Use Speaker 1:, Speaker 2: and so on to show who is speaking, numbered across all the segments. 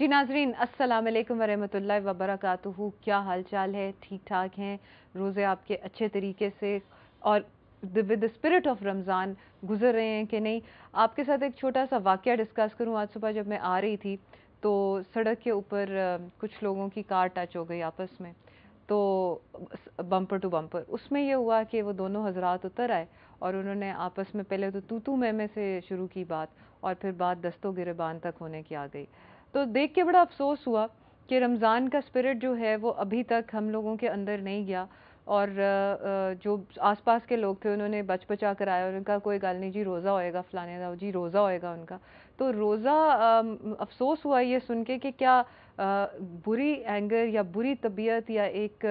Speaker 1: جی ناظرین، السلام علیکم ورحمۃ اللہ وبرکاتہ۔ کیا حال چال ہے؟ ٹھیک ٹھاک ہیں؟ روزے آپ کے اچھے طریقے سے اور ود اسپرٹ آف رمضان گزر رہے ہیں کہ نہیں؟ آپ کے ساتھ ایک چھوٹا سا واقعہ ڈسکس کروں۔ آج صبح جب میں آ رہی تھی تو سڑک کے اوپر کچھ لوگوں کی کار ٹچ ہو گئی آپس میں۔ تو بمپر ٹو بمپر اس میں یہ ہوا کہ وہ دونوں حضرات اتر آئے اور انہوں نے آپس میں پہلے تو تو تو میں میں سے شروع کی بات اور پھر بات دستوں گربان تک ہونے کی آ گئی تو دیکھ کے بڑا افسوس ہوا کہ رمضان کا اسپرٹ جو ہے وہ ابھی تک ہم لوگوں کے اندر نہیں گیا اور جو آس پاس کے لوگ تھے انہوں نے بچ بچا کر آیا اور ان کا کوئی گل نہیں جی روزہ ہوئے گا، فلانے کا جی روزہ ہوئے گا ان کا۔ تو روزہ افسوس ہوا یہ سن کے کہ کیا بری اینگر یا بری طبیعت یا ایک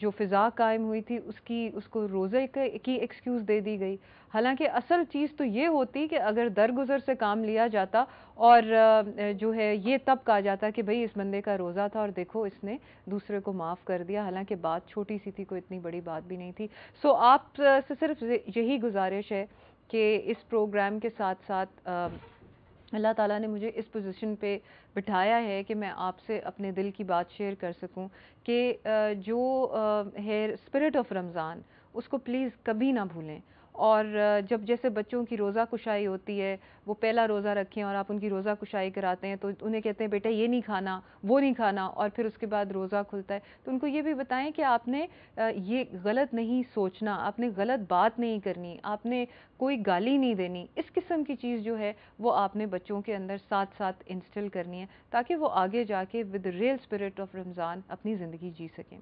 Speaker 1: جو فضا قائم ہوئی تھی، اس کی، اس کو روزے کی ایکسکیوز دے دی گئی۔ حالانکہ اصل چیز تو یہ ہوتی کہ اگر درگزر سے کام لیا جاتا اور جو ہے یہ تب کہا جاتا کہ بھئی اس بندے کا روزہ تھا اور دیکھو اس نے دوسرے کو معاف کر دیا۔ حالانکہ بات چھوٹی سی تھی، کوئی اتنی بڑی بات بھی نہیں تھی۔ سو آپ سے صرف یہی گزارش ہے کہ اس پروگرام کے ساتھ ساتھ اللہ تعالیٰ نے مجھے اس پوزیشن پہ بٹھایا ہے کہ میں آپ سے اپنے دل کی بات شیئر کر سکوں کہ جو ہے اسپرٹ آف رمضان، اس کو پلیز کبھی نہ بھولیں۔ اور جب جیسے بچوں کی روزہ کشائی ہوتی ہے، وہ پہلا روزہ رکھیں اور آپ ان کی روزہ کشائی کراتے ہیں، تو انہیں کہتے ہیں بیٹا یہ نہیں کھانا، وہ نہیں کھانا، اور پھر اس کے بعد روزہ کھلتا ہے۔ تو ان کو یہ بھی بتائیں کہ آپ نے یہ غلط نہیں سوچنا، آپ نے غلط بات نہیں کرنی، آپ نے کوئی گالی نہیں دینی۔ اس قسم کی چیز جو ہے، وہ آپ نے بچوں کے اندر ساتھ ساتھ انسٹل کرنی ہے تاکہ وہ آگے جا کے with real spirit of Ramzan اپنی زندگی جی سکیں۔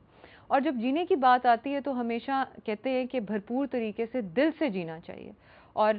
Speaker 1: اور جب جینے کی بات آتی ہے تو ہمیشہ کہتے ہیں کہ بھرپور طریقے سے دل سے جینا چاہیے۔ اور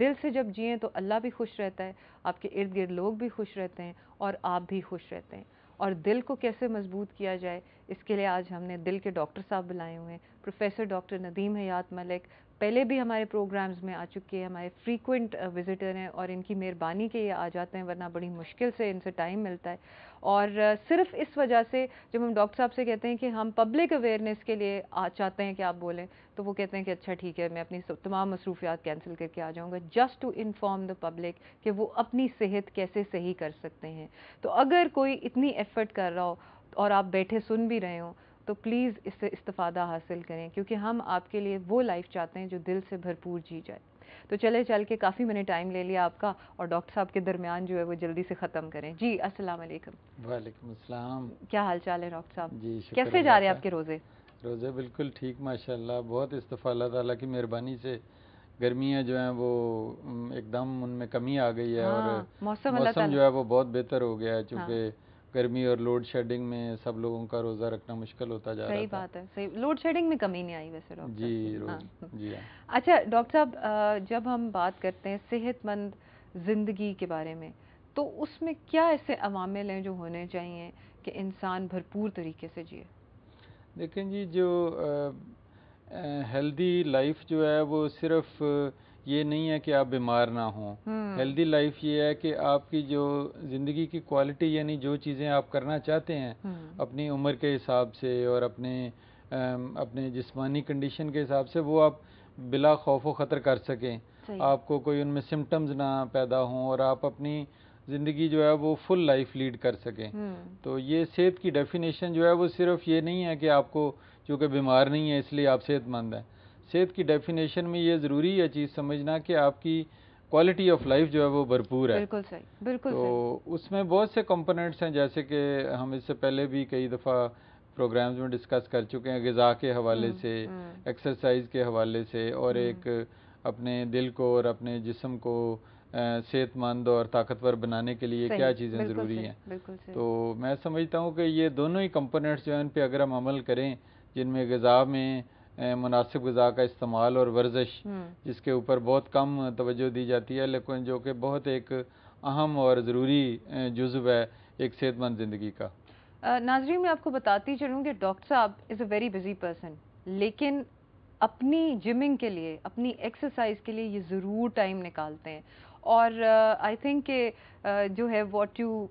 Speaker 1: دل سے جب جئیں تو اللہ بھی خوش رہتا ہے، آپ کے ارد گرد لوگ بھی خوش رہتے ہیں اور آپ بھی خوش رہتے ہیں۔ اور دل کو کیسے مضبوط کیا جائے اس کے لیے آج ہم نے دل کے ڈاکٹر صاحب بلائے ہوئے ہیں۔ پروفیسر ڈاکٹر ندیم حیات ملک۔ پہلے بھی ہمارے پروگرامز میں آ چکے ہیں، ہمارے فریکوینٹ وزٹر ہیں اور ان کی مہربانی کے یہ آ جاتے ہیں، ورنہ بڑی مشکل سے ان سے ٹائم ملتا ہے۔ اور صرف اس وجہ سے جب ہم ڈاکٹر صاحب سے کہتے ہیں کہ ہم پبلک اویئرنیس کے لیے چاہتے ہیں کہ آپ بولیں، تو وہ کہتے ہیں کہ اچھا ٹھیک ہے، میں اپنی تمام مصروفیات کینسل کر کے آ جاؤں گا just to inform the public کہ وہ اپنی صحت کیسے صحیح کر سکتے ہیں۔ تو اگر کوئی اتنی ایفرٹ کر رہا ہو اور آپ بیٹھے سن بھی رہے ہوں تو پلیز اس سے استفادہ حاصل کریں کیونکہ ہم آپ کے لیے وہ لائف چاہتے ہیں جو دل سے بھرپور جی جائے۔ تو چلے چل کے کافی میں نے ٹائم لے لیا آپ کا اور ڈاکٹر صاحب کے درمیان جو ہے وہ جلدی سے ختم کریں۔ جی السلام علیکم۔
Speaker 2: وعلیکم السلام۔
Speaker 1: کیا حال چال ہے ڈاکٹر صاحب؟
Speaker 2: جی
Speaker 1: کیسے جا رہے ہیں آپ کے روزے؟
Speaker 2: روزے بالکل ٹھیک ماشاء اللہ بہت استفا اللہ تعالیٰ کی مہربانی سے۔ گرمیاں جو ہیں وہ ایک دم ان میں کمی آ گئی ہے اور
Speaker 1: ہاں، موسم
Speaker 2: جو ہے وہ بہت بہتر ہو گیا ہے چونکہ ہاں۔ گرمی اور لوڈ شیڈنگ میں سب لوگوں کا روزہ رکھنا مشکل ہوتا جا رہا
Speaker 1: صحیح بات ہے صحیح۔ لوڈ شیڈنگ میں کمی نہیں آئی ویسے ڈاکٹر
Speaker 2: جی ہاں۔ جی۔
Speaker 1: اچھا ڈاکٹر صاحب جب ہم بات کرتے ہیں صحت مند زندگی کے بارے میں تو اس میں کیا ایسے عوامل ہیں جو ہونے چاہیے کہ انسان بھرپور طریقے سے جیے؟
Speaker 2: دیکھیں جی جو ہیلدی لائف جو ہے وہ صرف یہ نہیں ہے کہ آپ بیمار نہ ہوں۔ ہیلدی لائف یہ ہے کہ آپ کی جو زندگی کی کوالٹی یعنی جو چیزیں آپ کرنا چاہتے ہیں اپنی عمر کے حساب سے اور اپنے اپنے جسمانی کنڈیشن کے حساب سے وہ آپ بلا خوف و خطر کر سکیں۔ آپ کو کوئی ان میں سمٹمز نہ پیدا ہوں اور آپ اپنی زندگی جو ہے وہ فل لائف لیڈ کر سکیں۔ تو یہ صحت کی ڈیفینیشن جو ہے وہ صرف یہ نہیں ہے کہ آپ کو چونکہ بیمار نہیں ہے اس لیے آپ صحت مند ہیں۔ صحت کی ڈیفینیشن میں یہ ضروری ہے چیز سمجھنا کہ آپ کی کوالٹی آف لائف جو ہے وہ بھرپور ہے۔
Speaker 1: بالکل صحیح بالکل
Speaker 2: تو اس میں بہت سے کمپوننٹس ہیں جیسے کہ ہم اس سے پہلے بھی کئی دفعہ پروگرامز میں ڈسکس کر چکے ہیں غذا کے حوالے سے ایکسرسائز کے حوالے سے اور ایک اپنے دل کو اور اپنے جسم کو صحت مند اور طاقتور بنانے کے لیے کیا چیزیں ضروری ہیں۔ تو میں سمجھتا ہوں کہ یہ دونوں ہی کمپوننٹس جو ہیں ان پہ اگر ہم عمل کریں جن میں غذا میں مناسب غذا کا استعمال اور ورزش جس کے اوپر بہت کم توجہ دی جاتی ہے لیکن جو کہ بہت ایک اہم اور ضروری جزو ہے ایک صحت مند زندگی کا۔
Speaker 1: ناظرین میں آپ کو بتاتی چلوں کہ ڈاکٹر صاحب is a very busy person لیکن اپنی جمنگ کے لیے اپنی ایکسرسائز کے لیے یہ ضرور ٹائم نکالتے ہیں۔ اور آئی تھنک کہ جو ہے what you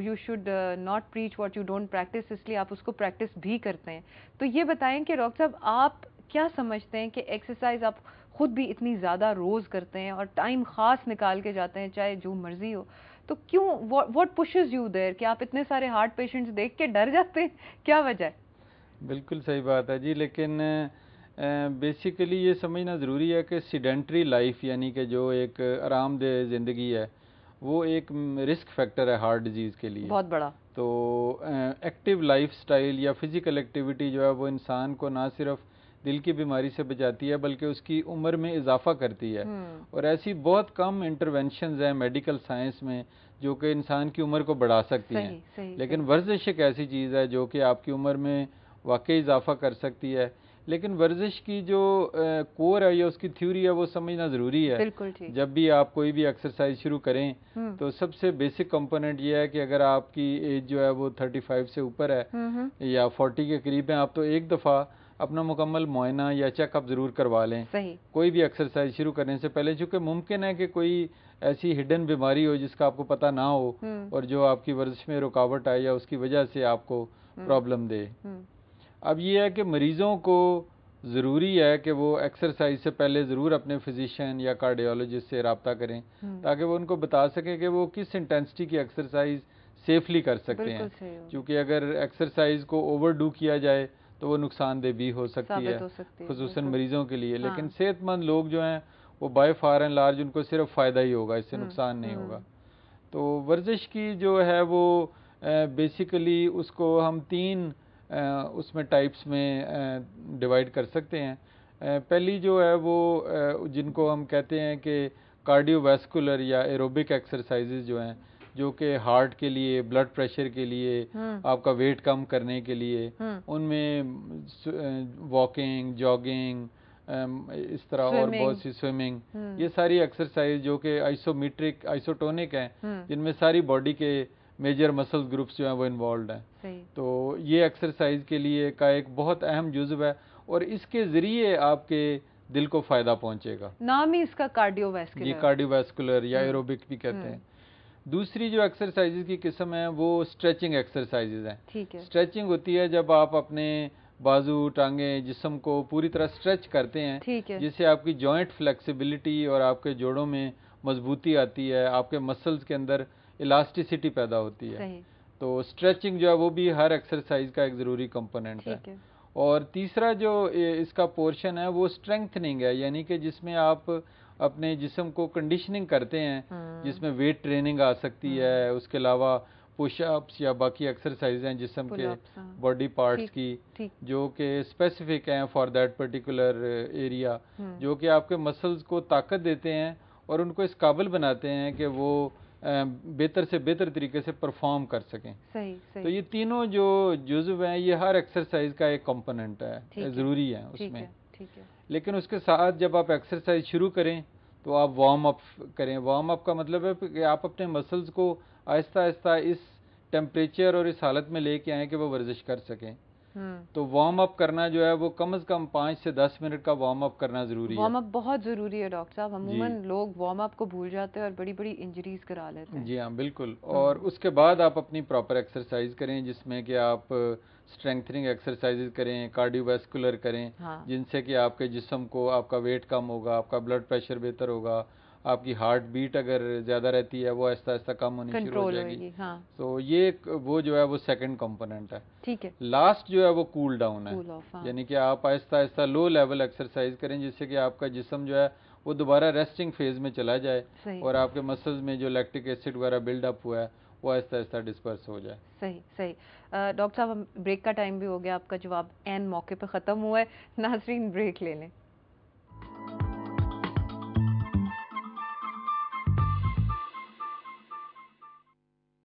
Speaker 1: you should not preach what you don't practice اس لیے آپ اس کو پریکٹس بھی کرتے ہیں۔ تو یہ بتائیں کہ ڈاکٹر صاحب، آپ کیا سمجھتے ہیں کہ ایکسرسائز آپ خود بھی اتنی زیادہ روز کرتے ہیں اور ٹائم خاص نکال کے جاتے ہیں، چاہے جو مرضی ہو؟ تو کیوں واٹ پشز یو دیر کہ آپ اتنے سارے ہارٹ پیشنٹس دیکھ کے ڈر جاتے ہیں؟ کیا وجہ ہے؟
Speaker 2: بالکل صحیح بات ہے جی لیکن بیسیکلی یہ سمجھنا ضروری ہے کہ سیڈنٹری لائف یعنی کہ جو ایک آرام دہ زندگی ہے وہ ایک رسک فیکٹر ہے ہارٹ ڈیزیز کے لیے۔
Speaker 1: بہت بڑا۔
Speaker 2: تو ایکٹیو لائف سٹائل یا فزیکل ایکٹیویٹی جو ہے وہ انسان کو نہ صرف دل کی بیماری سے بچاتی ہے بلکہ اس کی عمر میں اضافہ کرتی ہے۔ اور ایسی بہت کم انٹروینشنز ہیں میڈیکل سائنس میں جو کہ انسان کی عمر کو بڑھا سکتی ہیں۔ لیکن ورزش ایک ایسی چیز ہے جو کہ آپ کی عمر میں واقعی اضافہ کر سکتی ہے۔ لیکن ورزش کی جو کور ہے یا اس کی تھیوری ہے وہ سمجھنا ضروری ہے۔ جب بھی آپ کوئی بھی ایکسرسائز شروع کریں تو سب سے بیسک کمپوننٹ یہ ہے کہ اگر آپ کی ایج جو ہے وہ 35 سے اوپر ہے یا 40 کے قریب ہیں آپ تو ایک دفعہ اپنا مکمل معائنہ یا چیک اپ ضرور کروا لیں۔ کوئی بھی ایکسرسائز شروع کرنے سے پہلے چونکہ ممکن ہے کہ کوئی ایسی ہڈن بیماری ہو جس کا آپ کو پتہ نہ ہو اور جو آپ کی ورزش میں رکاوٹ آئے یا اس کی وجہ سے آپ کو پرابلم دے۔ اب یہ ہے کہ مریضوں کو ضروری ہے کہ وہ ایکسرسائز سے پہلے ضرور اپنے فزیشین یا کارڈیولوجسٹ سے رابطہ کریں تاکہ وہ ان کو بتا سکیں کہ وہ کس انٹینسٹی کی ایکسرسائز سیفلی کر سکتے ہیں۔ کیونکہ اگر ایکسرسائز کو اوور ڈو کیا جائے تو وہ نقصان دہ بھی ہو سکتی ہے خصوصاً مریضوں کے لیے۔ لیکن ہاں۔ صحت مند لوگ جو ہیں وہ بائی فار اینڈ لارج ان کو صرف فائدہ ہی ہوگا اس سے نقصان نہیں ہوگا۔ تو ورزش کی جو ہے وہ بیسیکلی اس کو ہم تین اس میں ٹائپس میں ڈیوائڈ کر سکتے ہیں۔ پہلی جو ہے وہ جن کو ہم کہتے ہیں کہ کارڈیو ویسکولر یا ایروبک ایکسرسائزز جو ہیں جو کہ ہارٹ کے لیے بلڈ پریشر کے لیے آپ کا ویٹ کم کرنے کے لیے ان میں واکنگ جاگنگ اس طرح اور بہت سی سوئمنگ یہ ساری ایکسرسائز جو کہ آئسومیٹرک آئسوٹونک ہیں جن میں ساری باڈی کے میجر مسل گروپس جو ہیں وہ انوالوڈ ہیں۔ تو یہ ایکسرسائز کے لیے کا ایک بہت اہم جزو ہے اور اس کے ذریعے آپ کے دل کو فائدہ پہنچے گا۔
Speaker 1: نام ہی اس کا کارڈیو ویسکولر
Speaker 2: یہ کارڈیو ویسکولر یا ایروبک بھی کہتے ہیں۔ دوسری جو ایکسرسائز کی قسم ہے وہ اسٹریچنگ ایکسرسائز ہیں۔ اسٹریچنگ ہوتی ہے جب آپ اپنے بازو ٹانگیں جسم کو پوری طرح اسٹریچ کرتے ہیں جس سے آپ کی جوائنٹ فلیکسیبلٹی اور آپ کے جوڑوں میں مضبوطی آتی ہے آپ کے مسلز کے اندر الاسٹیسٹی پیدا ہوتی ہے۔ تو اسٹریچنگ جو ہے وہ بھی ہر ایکسرسائز کا ایک ضروری کمپوننٹ ہے۔ اور تیسرا جو اس کا پورشن ہے وہ اسٹرینگنگ ہے یعنی کہ جس میں آپ اپنے جسم کو کنڈیشننگ کرتے ہیں جس میں ویٹ ٹریننگ آ سکتی ہے اس کے علاوہ پش اپس یا باقی ایکسرسائز ہیں جسم کے باڈی پارٹس کی جو کہ اسپیسیفک ہیں فار دیٹ پرٹیکولر ایریا جو کہ آپ کے مسلز کو طاقت دیتے ہیں اور ان کو اس قابل بناتے ہیں کہ وہ بہتر سے بہتر طریقے سے پرفارم کر سکیں۔ تو یہ تینوں جو جزو ہیں یہ ہر ایکسرسائز کا ایک کمپوننٹ ہے ضروری ہے اس میں۔ لیکن اس کے ساتھ جب آپ ایکسرسائز شروع کریں تو آپ وارم اپ کریں۔ وارم اپ کا مطلب ہے کہ آپ اپنے مسلز کو آہستہ آہستہ اس ٹیمپریچر اور اس حالت میں لے کے آئیں کہ وہ ورزش کر سکیں۔ تو وارم اپ کرنا جو ہے وہ کم از کم پانچ سے دس منٹ کا وارم اپ کرنا ضروری ہے۔
Speaker 1: وارم اپ بہت ضروری ہے ڈاکٹر صاحب۔ عموماً جی۔ لوگ وارم اپ کو بھول جاتے ہیں اور بڑی بڑی انجریز کرا لیتے ہیں۔
Speaker 2: جی ہاں بالکل۔ اور اس کے بعد آپ اپنی پراپر ایکسرسائز کریں جس میں کہ آپ اسٹرینتھنگ ایکسرسائز کریں کارڈیو ویسکولر کریں ہاں۔ جن سے کہ آپ کے جسم کو آپ کا ویٹ کم ہوگا آپ کا بلڈ پریشر بہتر ہوگا۔ آپ کی ہارٹ بیٹ اگر زیادہ رہتی ہے وہ آہستہ آہستہ کم ہونی شروع ہو جائے گی۔ ہاں۔ تو یہ وہ جو ہے وہ سیکنڈ کمپوننٹ ہے۔ ٹھیک ہے۔ لاسٹ جو ہے وہ کول ڈاؤن ہے۔ ہاں۔ یعنی کہ آپ آہستہ آہستہ لو لیول ایکسرسائز کریں جس سے کہ آپ کا جسم جو ہے وہ دوبارہ ریسٹنگ فیز میں چلا جائے اور آپ کے مسلز میں جو لیکٹک ایسڈ وغیرہ بلڈ اپ ہوا ہے وہ آہستہ آہستہ ڈسپرس ہو جائے۔
Speaker 1: صحیح صحیح۔ ڈاکٹر صاحب بریک کا ٹائم بھی ہو گیا آپ کا جواب این موقع پہ ختم ہوا ہے۔ ناظرین بریک لے لیں۔